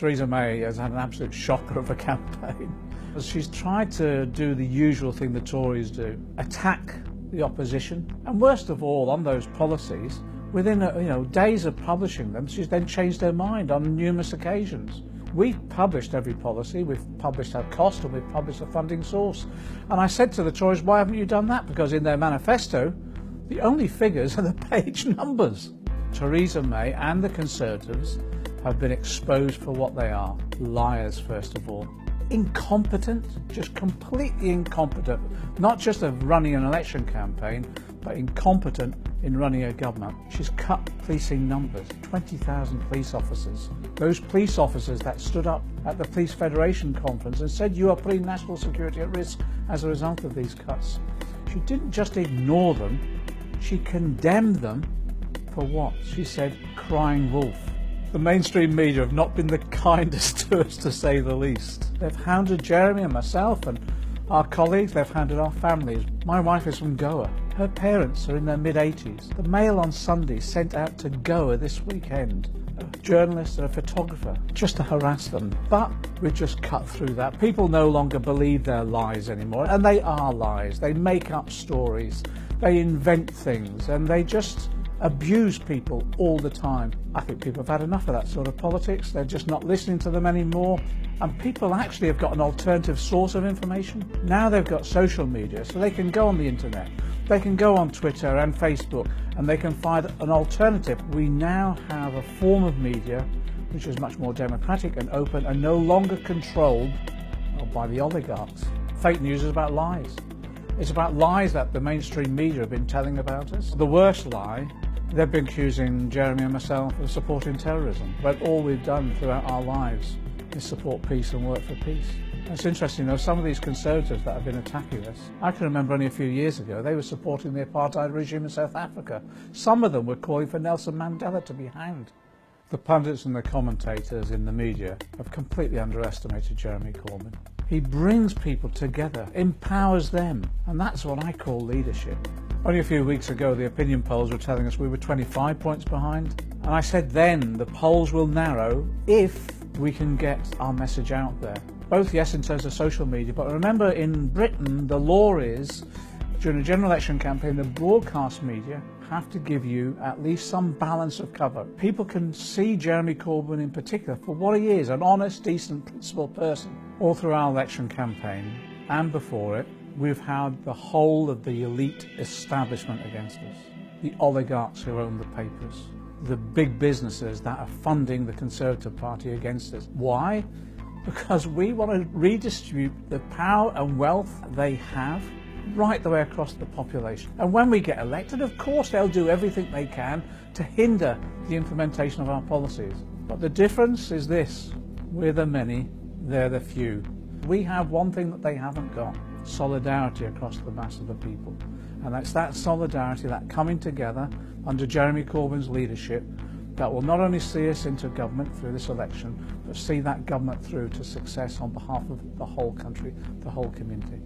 Theresa May has had an absolute shocker of a campaign. She's tried to do the usual thing the Tories do attack the opposition, and worst of all, on those policies, within you know days of publishing them, she's then changed her mind on numerous occasions. We've published every policy, we've published our cost, and we've published the funding source. And I said to the Tories, why haven't you done that? Because in their manifesto, the only figures are the page numbers. Theresa May and the Conservatives have been exposed for what they are liars, first of all. Incompetent, just completely incompetent, not just of running an election campaign, but incompetent in running a government. She's cut policing numbers 20,000 police officers. Those police officers that stood up at the Police Federation conference and said you are putting national security at risk as a result of these cuts. She didn't just ignore them, she condemned them for what? She said, crying wolf. The mainstream media have not been the kindest to us, to say the least. They've hounded Jeremy and myself and our colleagues, they've hounded our families. My wife is from Goa. Her parents are in their mid 80s. The Mail on Sunday sent out to Goa this weekend a journalist and a photographer just to harass them. But we've just cut through that. People no longer believe their lies anymore, and they are lies. They make up stories, they invent things, and they just abuse people all the time. I think people have had enough of that sort of politics. They're just not listening to them anymore. And people actually have got an alternative source of information. Now they've got social media, so they can go on the internet, they can go on Twitter and Facebook, and they can find an alternative. We now have a form of media which is much more democratic and open and no longer controlled by the oligarchs. Fake news is about lies. It's about lies that the mainstream media have been telling about us. The worst lie They've been accusing Jeremy and myself of supporting terrorism, but all we've done throughout our lives is support peace and work for peace. It's interesting, though, some of these conservatives that have been attacking us, I can remember only a few years ago, they were supporting the apartheid regime in South Africa. Some of them were calling for Nelson Mandela to be hanged. The pundits and the commentators in the media have completely underestimated Jeremy Corbyn. He brings people together, empowers them, and that's what I call leadership. Only a few weeks ago, the opinion polls were telling us we were 25 points behind. And I said then the polls will narrow if we can get our message out there. Both, yes, in terms of social media, but remember in Britain, the law is during a general election campaign, the broadcast media have to give you at least some balance of cover. People can see Jeremy Corbyn in particular for what he is an honest, decent, principled person. All through our election campaign and before it, we've had the whole of the elite establishment against us. The oligarchs who own the papers, the big businesses that are funding the Conservative Party against us. Why? Because we want to redistribute the power and wealth they have right the way across the population. And when we get elected, of course, they'll do everything they can to hinder the implementation of our policies. But the difference is this we're the many, they're the few. We have one thing that they haven't got solidarity across the mass of the people. And it's that solidarity, that coming together under Jeremy Corbyn's leadership, that will not only see us into government through this election, but see that government through to success on behalf of the whole country, the whole community.